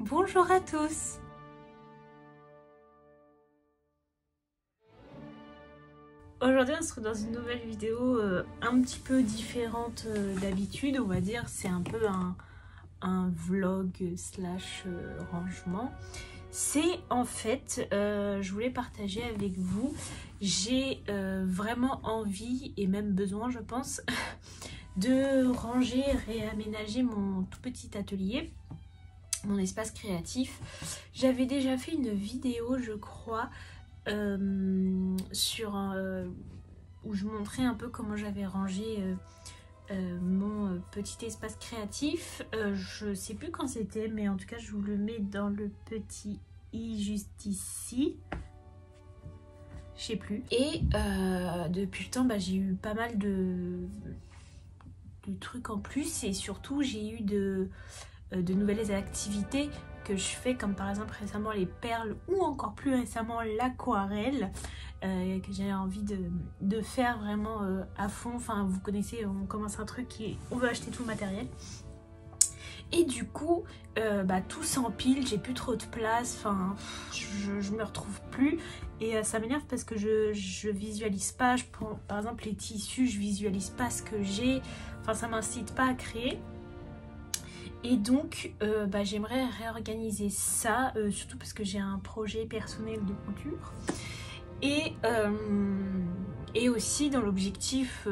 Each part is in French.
Bonjour à tous Aujourd'hui on se retrouve dans une nouvelle vidéo euh, un petit peu différente euh, d'habitude, on va dire. C'est un peu un, vlog slash euh, rangement. C'est en fait, je voulais partager avec vous, j'ai vraiment envie et même besoin je pense de ranger, réaménager mon tout petit atelier mon espace créatif. J'avais déjà fait une vidéo, je crois, euh, sur euh, où je montrais un peu comment j'avais rangé euh, mon petit espace créatif. je sais plus quand c'était, mais en tout cas, je vous le mets dans le petit i juste ici. Je sais plus. Et depuis le temps, bah, j'ai eu pas mal de, trucs en plus et surtout j'ai eu de euh, de nouvelles activités que je fais comme par exemple récemment les perles ou encore plus récemment l'aquarelle euh, que j'ai envie de, faire vraiment euh, à fond. Enfin vous connaissez on commence un truc qui on veut acheter tout le matériel. Et du coup bah, tout s'empile j'ai plus trop de place enfin je, je, me retrouve plus. Et ça m'énerve parce que je, je visualise pas je prends, par exemple les tissus je visualise pas ce que j'ai. Enfin ça m'incite pas à créer et donc, euh, bah, j'aimerais réorganiser ça, euh, surtout parce que j'ai un projet personnel de couture. Et, euh, et aussi dans l'objectif,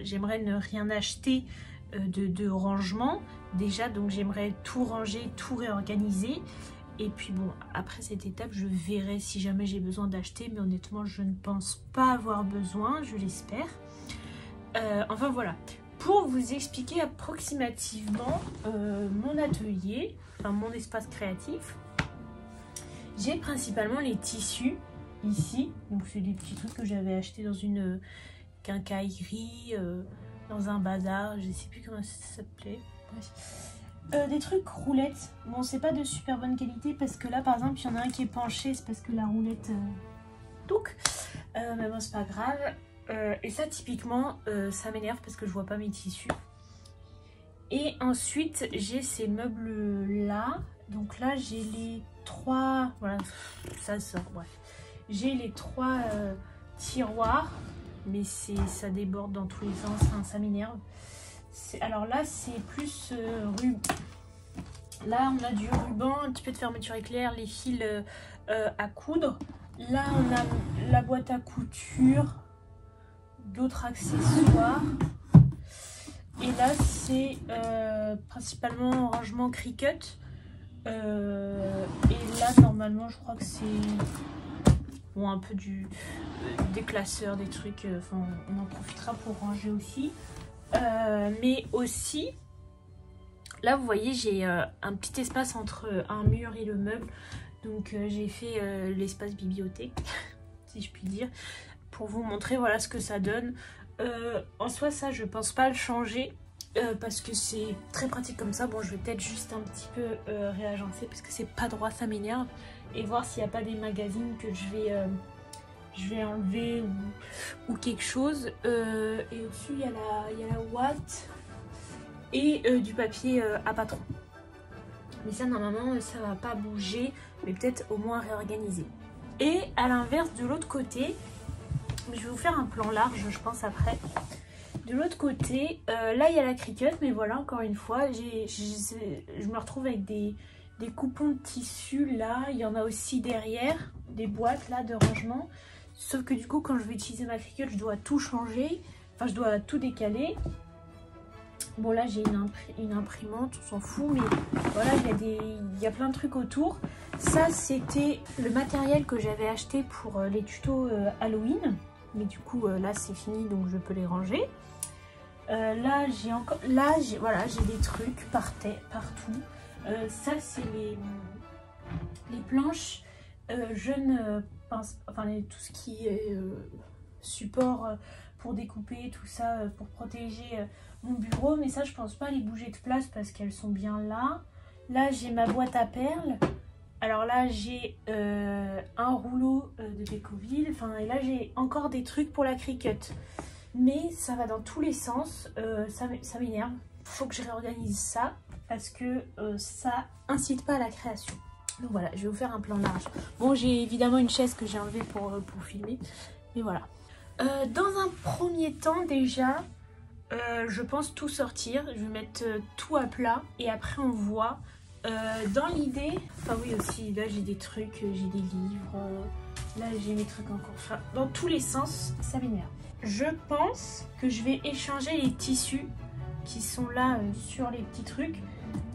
j'aimerais ne rien acheter de, rangement. Déjà, donc j'aimerais tout ranger, tout réorganiser. Et puis bon, après cette étape, je verrai si jamais j'ai besoin d'acheter. Mais honnêtement, je ne pense pas avoir besoin, je l'espère. enfin voilà, pour vous expliquer approximativement euh, mon atelier, enfin mon espace créatif. J'ai principalement les tissus ici. Donc c'est des petits trucs que j'avais acheté dans une euh, quincaillerie, euh, dans un bazar, je sais plus comment ça s'appelait. des trucs roulettes. Bon, c'est pas de super bonne qualité parce que là, par exemple, il y en a un qui est penché, c'est parce que la roulette... touc. mais bon, c'est pas grave. Euh, et ça, typiquement, euh, ça m'énerve parce que je vois pas mes tissus. Et ensuite, j'ai ces meubles-là. Donc là, j'ai les trois... Voilà. J'ai les trois euh, tiroirs. Mais ça déborde dans tous les sens, ça m'énerve. Alors là, c'est plus ruban. Là, on a du ruban, un petit peu de fermeture éclair, les fils à coudre. Là, on a la boîte à couture d'autres accessoires. Et là, c'est euh, principalement rangement Cricut. Euh, et là, normalement, je crois que c'est un peu du, des classeurs, des trucs. Euh, enfin, on en profitera pour ranger aussi. mais aussi, là, vous voyez, j'ai un petit espace entre un mur et le meuble. Donc, j'ai fait l'espace bibliothèque, si je puis dire pour vous montrer voilà ce que ça donne. Euh, en soi ça je pense pas le changer euh, parce que c'est très pratique comme ça. Bon je vais peut-être juste un petit peu euh, réagencer parce que c'est pas droit ça m'énerve et voir s'il n'y a pas des magazines que je vais, je vais enlever ou, quelque chose. et au-dessus il y, a la, la Watt et du papier à patron. Mais ça normalement ça va pas bouger mais peut-être au moins réorganiser. Et à l'inverse de l'autre côté je vais vous faire un plan large, je pense, après. De l'autre côté, euh, là, il y a la cricut, mais voilà, encore une fois, je me retrouve avec des, coupons de tissu, là. Il y en a aussi derrière, des boîtes, là, de rangement. Sauf que du coup, quand je vais utiliser ma cricut, je dois tout changer. Enfin, je dois tout décaler. Bon, là, j'ai une, imprimante, on s'en fout, mais voilà, il y, a plein de trucs autour. Ça, c'était le matériel que j'avais acheté pour euh, les tutos euh, Halloween mais du coup euh, là c'est fini donc je peux les ranger. Euh, là j'ai encore, là j'ai voilà j'ai des trucs par partout. Euh, ça c'est les, les planches jeunes, enfin tout ce qui est support pour découper tout ça pour protéger mon bureau mais ça je pense pas les bouger de place parce qu'elles sont bien là là j'ai ma boîte à perles alors là, j'ai euh, un rouleau euh, de Décoville. Enfin, et là, j'ai encore des trucs pour la Cricut. Mais ça va dans tous les sens. Euh, ça, m'énerve. Faut que je réorganise ça. parce que ça incite pas à la création. Donc voilà, je vais vous faire un plan large. Bon, j'ai évidemment une chaise que j'ai enlevée pour, pour filmer, mais voilà. Dans un premier temps déjà, je pense tout sortir. Je vais mettre tout à plat et après on voit. Dans l'idée, enfin oui aussi, là j'ai des trucs, j'ai des livres, là j'ai mes trucs encore. Enfin, dans tous les sens, ça m'énerve. Je pense que je vais échanger les tissus qui sont là sur les petits trucs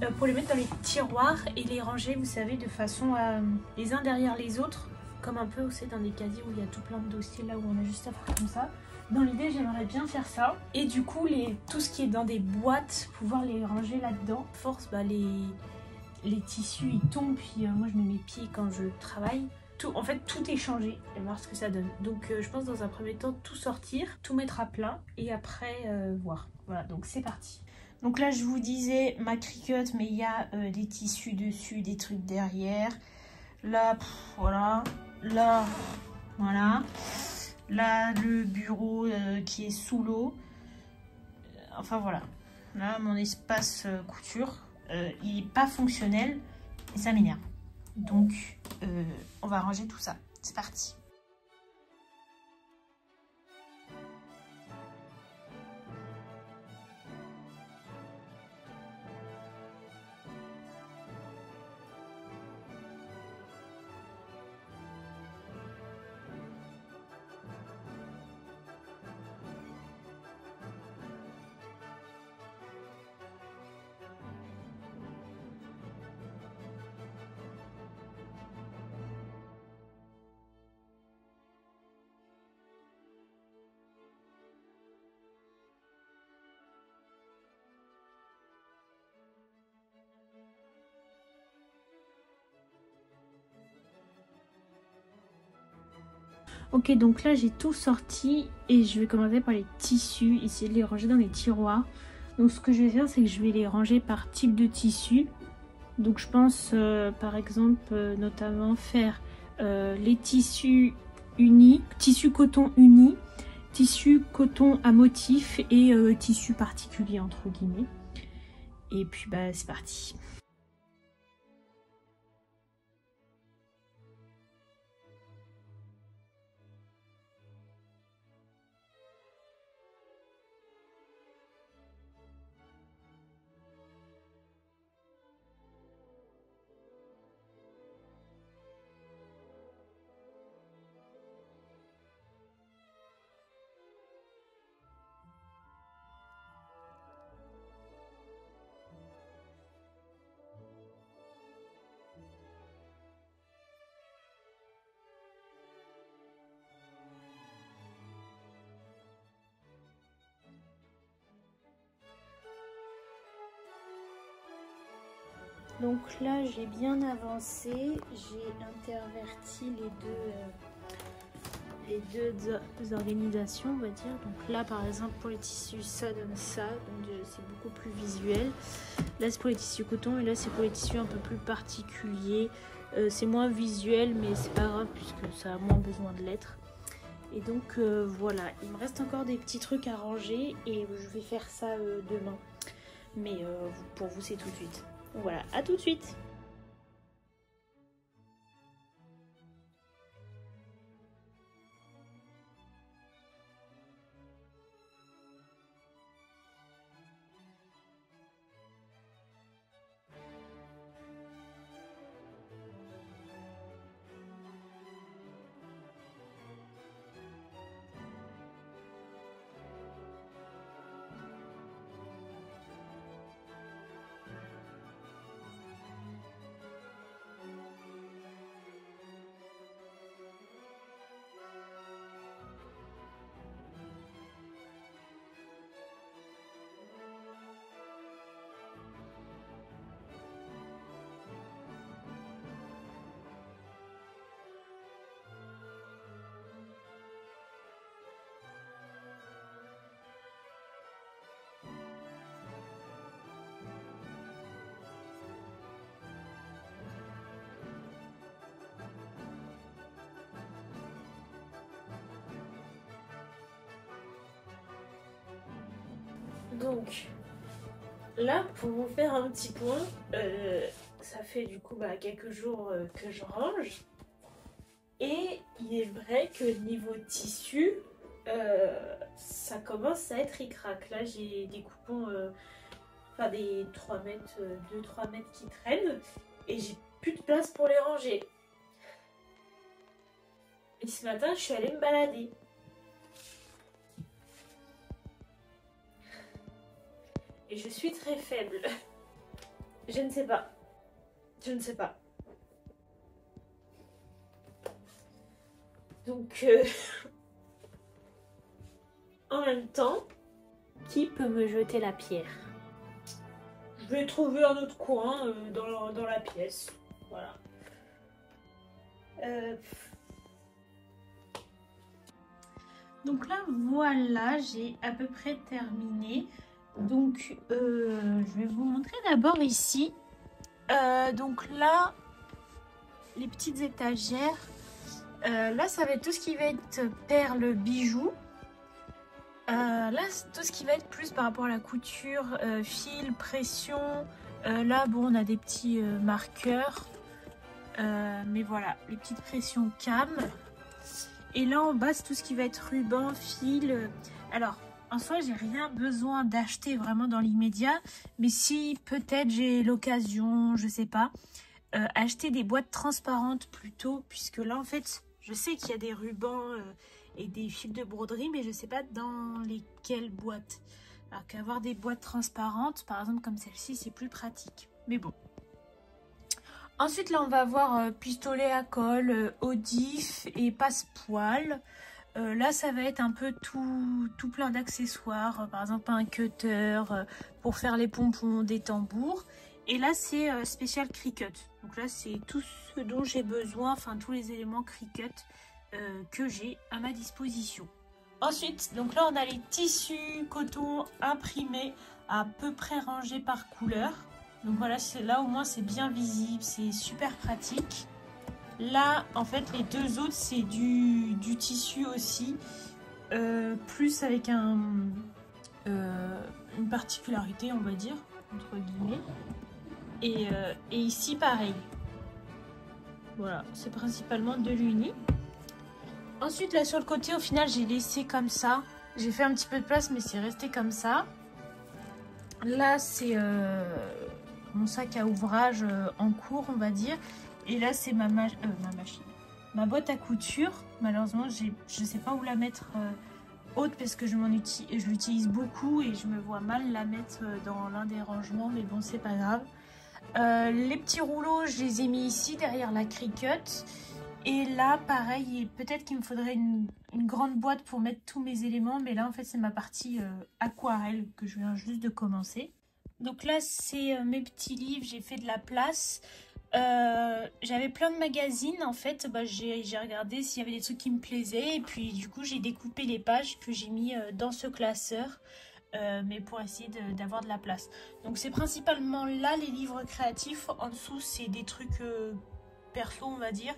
euh, pour les mettre dans les tiroirs et les ranger, vous savez, de façon à, les uns derrière les autres, comme un peu aussi dans des casiers où il y a tout plein de dossiers là où on a juste à faire comme ça. Dans l'idée, j'aimerais bien faire ça. Et du coup, tout ce qui est dans des boîtes, pouvoir les ranger là-dedans. Force, bah, les, les tissus, ils tombent. Puis euh, moi, je mets mes pieds quand je travaille. Tout, en fait, tout est changé et voir ce que ça donne. Donc, euh, je pense dans un premier temps, tout sortir, tout mettre à plat et après, voir. Voilà, donc c'est parti. Donc là, je vous disais ma cricut, mais il y a euh, des tissus dessus, des trucs derrière. Là, voilà. Là, voilà. Là, le bureau euh, qui est sous l'eau. Enfin, voilà. Là, mon espace euh, couture, il n'est pas fonctionnel et ça m'énerve. Donc, on va ranger tout ça. C'est parti. Ok, donc là j'ai tout sorti et je vais commencer par les tissus, essayer de les ranger dans les tiroirs. Donc ce que je vais faire, c'est que je vais les ranger par type de tissu. Donc je pense euh, par exemple euh, notamment faire euh, les tissus unis, tissu coton uni, tissu coton à motif et tissu particulier entre guillemets. Et puis bah c'est parti. Donc là, j'ai bien avancé. J'ai interverti les deux, euh, les deux organisations, on va dire. Donc là, par exemple, pour les tissus, ça donne ça. Donc c'est beaucoup plus visuel. Là, c'est pour les tissus coton et là, c'est pour les tissus un peu plus particuliers. Euh, c'est moins visuel, mais c'est pas grave puisque ça a moins besoin de lettres. Et donc euh, voilà, il me reste encore des petits trucs à ranger et je vais faire ça demain. Mais pour vous, c'est tout de suite. Voilà, à tout de suite Donc là, pour vous faire un petit point, euh, ça fait du coup bah, quelques jours euh, que je range. Et il est vrai que niveau tissu, euh, ça commence à être ricrac. Là, j'ai des coupons, enfin des 3 mètres, 2-3 mètres qui traînent. Et j'ai plus de place pour les ranger. Et ce matin, je suis allée me balader. Et je suis très faible. Je ne sais pas. Je ne sais pas. Donc, euh, en même temps, qui peut me jeter la pierre? Je vais trouver un autre coin euh, dans, dans, la pièce. Voilà. Euh, Donc là, voilà, j'ai à peu près terminé. Donc, euh, je vais vous montrer d'abord ici. Euh, donc là, les petites étagères. Euh, là, ça va être tout ce qui va être perles, bijoux. là, tout ce qui va être plus par rapport à la couture, fil, pression. là, bon, on a des petits marqueurs. mais voilà, les petites pressions cam. Et là en bas, c'est tout ce qui va être ruban, fil. Alors, en soi, j'ai rien besoin d'acheter vraiment dans l'immédiat. Mais si peut-être j'ai l'occasion, je sais pas, euh, acheter des boîtes transparentes plutôt. Puisque là, en fait, je sais qu'il y a des rubans euh, et des fils de broderie, mais je sais pas dans lesquelles boîtes. Alors qu'avoir des boîtes transparentes, par exemple comme celle-ci, c'est plus pratique. Mais bon, Ensuite, là, on va avoir euh, pistolet à colle, Odif et passe-poil. Euh, là, ça va être un peu tout, tout plein d'accessoires. par exemple, un cutter pour faire les pompons, des tambours. Et là, c'est spécial Cricut. Donc là, c'est tout ce dont j'ai besoin, enfin tous les éléments Cricut que j'ai à ma disposition. Ensuite, donc là, on a les tissus coton imprimés à peu près rangés par couleur. Donc voilà, là au moins c'est bien visible, c'est super pratique. Là, en fait, les deux autres, c'est du, tissu aussi, euh, plus avec euh, une particularité, on va dire, entre guillemets. Et, euh, et ici, pareil. Voilà, c'est principalement de l'uni. Ensuite, là, sur le côté, au final, j'ai laissé comme ça. J'ai fait un petit peu de place, mais c'est resté comme ça. Là, c'est mon sac à ouvrage en cours, on va dire. Et là, c'est ma, euh, ma machine. Ma boîte à couture, malheureusement, je ne sais pas où la mettre euh, haute parce que je, l'utilise beaucoup et je me vois mal la mettre dans l'un des rangements, mais bon, c'est pas grave. les petits rouleaux, je les ai mis ici, derrière la Cricut. Et là, pareil, peut-être qu'il me faudrait une, grande boîte pour mettre tous mes éléments, mais là, en fait, c'est ma partie aquarelle que je viens juste de commencer. Donc là, c'est euh, mes petits livres, j'ai fait de la place. Euh, j'avais plein de magazines en fait, bah, j'ai regardé s'il y avait des trucs qui me plaisaient et puis du coup j'ai découpé les pages que j'ai mis euh, dans ce classeur mais pour essayer d'avoir de, la place. Donc c'est principalement là les livres créatifs, en dessous c'est des trucs perso on va dire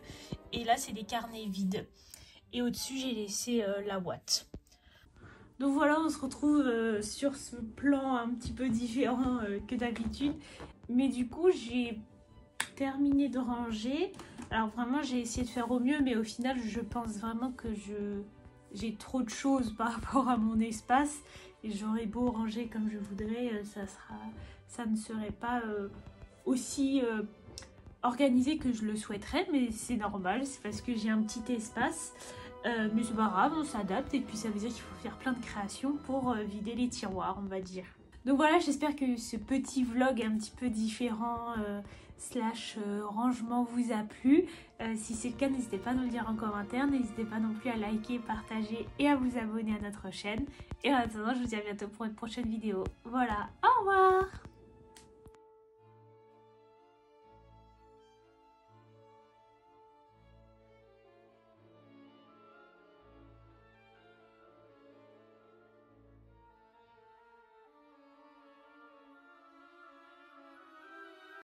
et là c'est des carnets vides et au-dessus j'ai laissé la boîte. Donc voilà, on se retrouve euh, sur ce plan un petit peu différent euh, que d'habitude. Mais du coup, j'ai terminé de ranger. Alors vraiment, j'ai essayé de faire au mieux, mais au final, je pense vraiment que j'ai trop de choses par rapport à mon espace. Et j'aurais beau ranger comme je voudrais, euh, ça, sera, ça ne serait pas aussi organisé que je le souhaiterais. Mais c'est normal, c'est parce que j'ai un petit espace. Euh, mais c'est pas grave, on s'adapte et puis ça veut dire qu'il faut faire plein de créations pour euh, vider les tiroirs, on va dire. Donc voilà, j'espère que ce petit vlog un petit peu différent euh, slash rangement vous a plu. si c'est le cas, n'hésitez pas à nous le dire en commentaire. N'hésitez pas non plus à liker, partager et à vous abonner à notre chaîne. Et en attendant, je vous dis à bientôt pour une prochaine vidéo. Voilà, au revoir